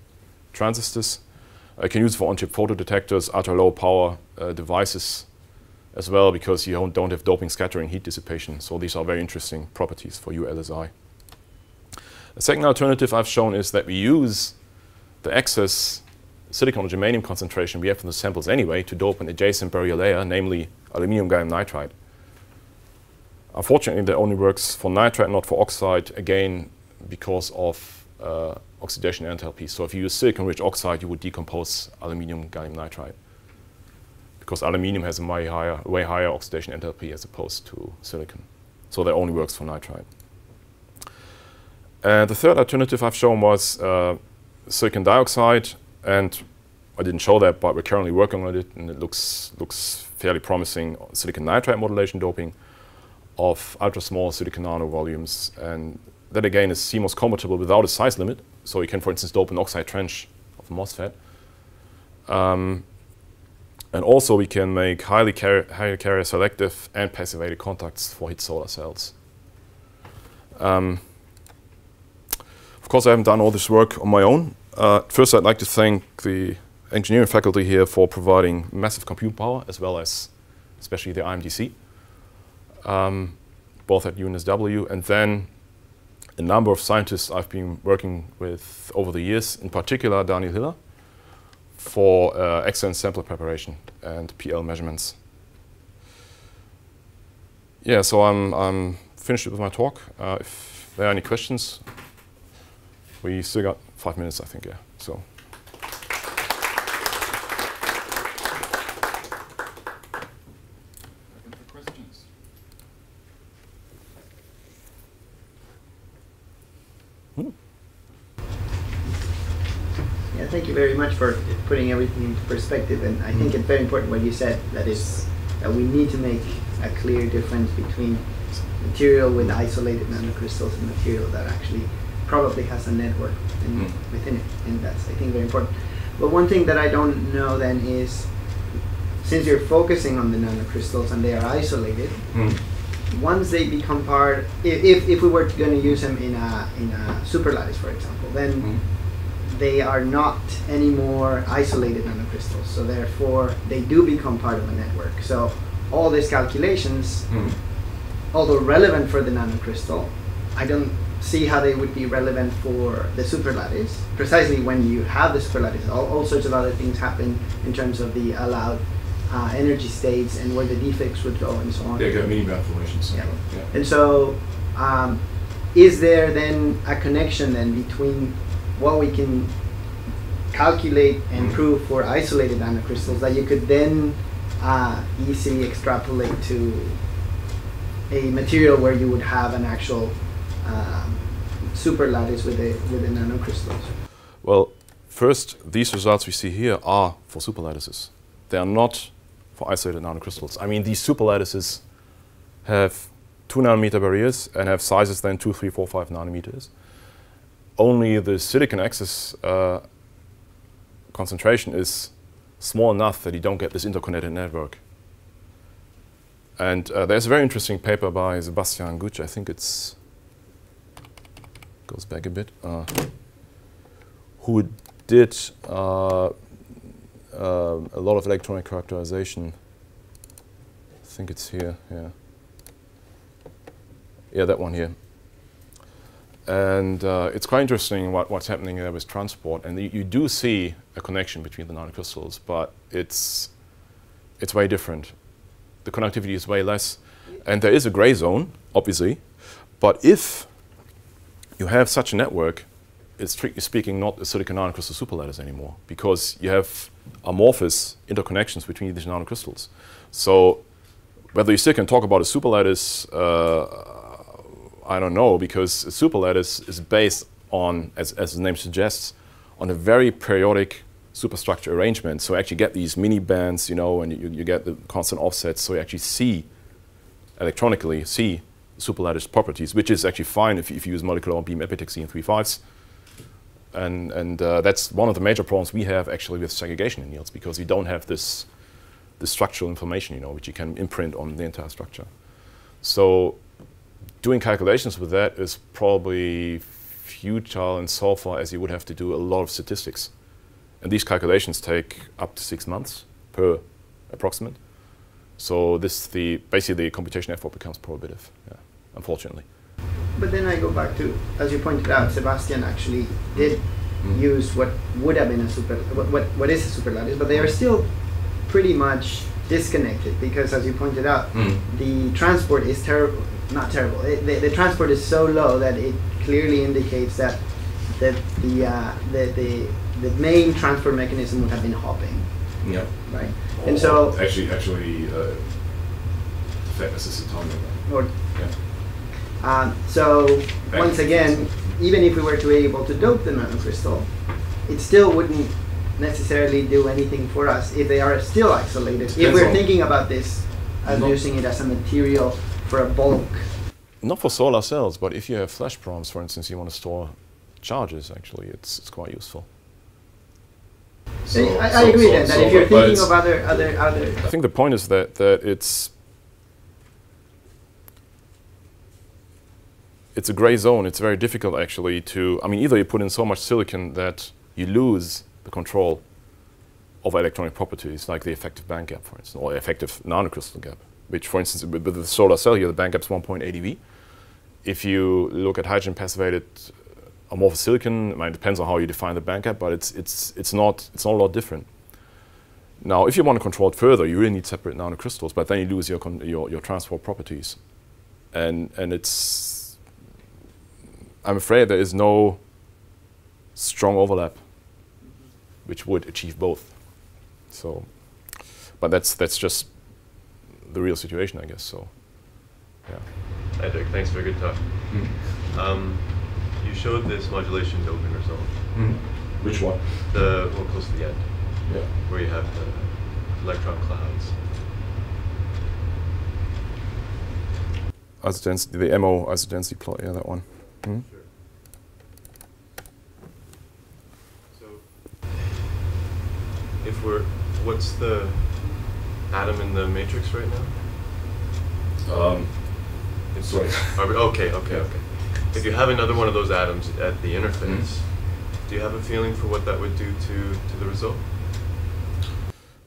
transistors. I can use for on-chip photodetectors, ultra-low power uh, devices as well because you don't, don't have doping scattering heat dissipation. So these are very interesting properties for ULSI. A second alternative I've shown is that we use the excess silicon or germanium concentration we have in the samples anyway to dope an adjacent barrier layer, namely aluminium gallium nitride. Unfortunately, that only works for nitride, not for oxide, again, because of uh, oxidation enthalpy. So if you use silicon-rich oxide, you would decompose aluminium gallium nitride because aluminium has a way higher, way higher oxidation enthalpy as opposed to silicon. So that only works for nitride. And the third alternative I've shown was uh, silicon dioxide, and I didn't show that, but we're currently working on it, and it looks looks fairly promising. Silicon nitride modulation doping of ultra small silicon nano volumes, and that again is CMOS compatible without a size limit. So you can, for instance, dope an oxide trench of a MOSFET. Um, and also we can make highly, car highly carrier selective and passivated contacts for HIT solar cells. Um, of course, I haven't done all this work on my own. Uh, first, I'd like to thank the engineering faculty here for providing massive compute power, as well as especially the IMDC um, both at UNSW, and then a number of scientists I've been working with over the years, in particular Daniel Hiller, for uh, excellent sample preparation and PL measurements. Yeah, so I'm, I'm finished with my talk. Uh, if there are any questions, we still got five minutes, I think, yeah. So. Hmm. thank you very much for putting everything into perspective. And I think hmm. it's very important what you said that is that we need to make a clear difference between material with isolated nanocrystals and material that actually probably has a network in, mm. within it. And that's I think very important. But one thing that I don't know then is since you're focusing on the nanocrystals and they are isolated. Mm. Once they become part, if, if we were going to use them in a in a superlattice, for example, then mm they are not anymore isolated nanocrystals. So therefore, they do become part of a network. So all these calculations, although relevant for the nanocrystal, I don't see how they would be relevant for the superlattice. Precisely when you have the superlattice, all, all sorts of other things happen in terms of the allowed uh, energy states and where the defects would go and so on. Yeah, get meaning formations. Yeah. yeah. And so, um, is there then a connection then between what we can calculate and mm-hmm. prove for isolated nanocrystals that you could then uh, easily extrapolate to a material where you would have an actual um, super lattice with a with the nanocrystals. Well, first, these results we see here are for super lattices. They are not for isolated nanocrystals. I mean, these super lattices have two nanometer barriers and have sizes then two, three, four, five nanometers. only the silicon excess uh, concentration is small enough that you don't get this interconnected network. And uh, there's a very interesting paper by Sebastian Gutsch, I think it's, goes back a bit, uh, who did uh, uh, a lot of electronic characterization. I think it's here, yeah. Yeah, that one here. And uh, it's quite interesting what, what's happening there with transport. And you, do see a connection between the nanocrystals, but it's, it's way different. The connectivity is way less. And there is a gray zone, obviously. But if you have such a network, it's strictly speaking not a silicon nanocrystal superlattice anymore because you have amorphous interconnections between these nanocrystals. So whether you still can talk about a superlattice, uh, I don't know, because a superlattice is based on, as, as the name suggests, on a very periodic superstructure arrangement. So actually get these mini bands, you know, and you, you get the constant offsets, so you actually see, electronically, see superlattice properties, which is actually fine if, if you use molecular beam epitaxy in 3 fives. And, and uh, that's one of the major problems we have actually with segregation anneals, because you don't have this, this structural information, you know, which you can imprint on the entire structure. So doing calculations with that is probably futile and so far as you would have to do a lot of statistics. And these calculations take up to six months per approximate. So this the basically the computation effort becomes prohibitive, yeah, unfortunately. But then I go back to, as you pointed out, Sebastian actually did mm. use what would have been a super, what, what, what is a superlattice, but they are still pretty much disconnected because, as you pointed out, mm. the transport is terrible not terrible. It, the, the, transport is so low that it clearly indicates that that the uh, the, the the main transport mechanism would have been hopping. Yeah. Right. Or and so actually actually uh, is timing. Or yeah. Um, so Back once again, even if we were to be able to dope the nanocrystal, it still wouldn't necessarily do anything for us if they are still isolated. Depends if we're thinking about this as using it as a material for a bulk? Not for solar cells, but if you have flash problems, for instance, you want to store charges, actually, it's, it's quite useful. So, I, I so, agree so, then, that if you're thinking of other, other, other... I think the point is that, that it's it's a gray zone. It's very difficult actually to, I mean, either you put in so much silicon that you lose the control of electronic properties, like the effective band gap, for instance, or effective nanocrystal gap which for instance with, the solar cell here, the band gap is 1.8 eV. If you look at hydrogen passivated amorphous silicon, I mean, it depends on how you define the band gap, but it's, it's, it's, not, it's not a lot different. Now, if you want to control it further, you really need separate nanocrystals, but then you lose your, your, your transport properties. And, and it's, I'm afraid there is no strong overlap which would achieve both. So, but that's, that's just the real situation, I guess. So, yeah. Hi, Dirk. Thanks for a good talk. Mm. Um, you showed this modulation doping result. Mm. Which one? The one close to the end. Yeah. Where you have the electron clouds. Isodensity, the MO isodensity plot, yeah, that one. Mm. Sure. So, if we're, what's the atom in the matrix right now? Um, it's sorry. We, okay, okay, okay. If you have another one of those atoms at the interface, mm -hmm. do you have a feeling for what that would do to, to the result?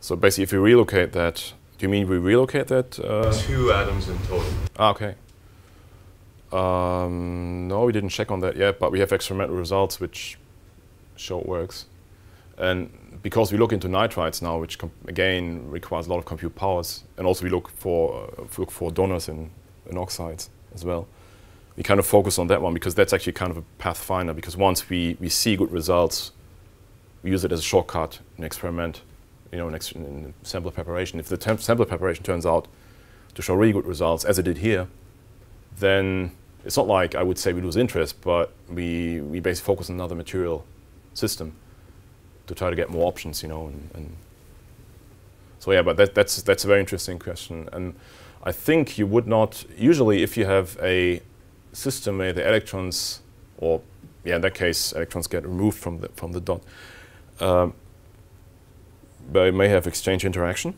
So basically, if we relocate that, do you mean we relocate that? Uh, Two atoms in total. Ah, okay. Um, no, we didn't check on that yet, but we have experimental results which show it works. And because we look into nitrides now, which again requires a lot of compute powers, and also we look for uh, look for donors in, in oxides as well. We kind of focus on that one because that's actually kind of a pathfinder. Because once we, we see good results, we use it as a shortcut in experiment, you know, in, ex in sample preparation. If the sample preparation turns out to show really good results, as it did here, then it's not like I would say we lose interest, but we, we basically focus on another material system to try to get more options, you know. And, and so yeah, but that, that's that's a very interesting question, and I think you would not usually if you have a system where the electrons or yeah, in that case, electrons get removed from the from the dot. Um, but it may have exchange interaction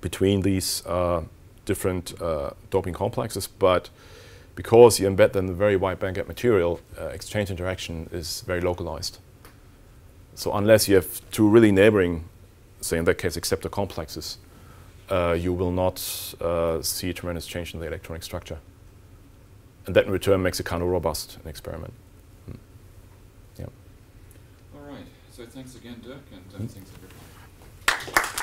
between these uh, different uh, doping complexes, but because you embed them in very wide bandgap material, uh, exchange interaction is very localized. So unless you have two really neighboring, say in that case, acceptor complexes, uh, you will not uh, see a tremendous change in the electronic structure. And that in return makes it kind of robust an experiment. Mm. Yeah. All right. So thanks again, Dirk, and uh, Mm. thanks everybody.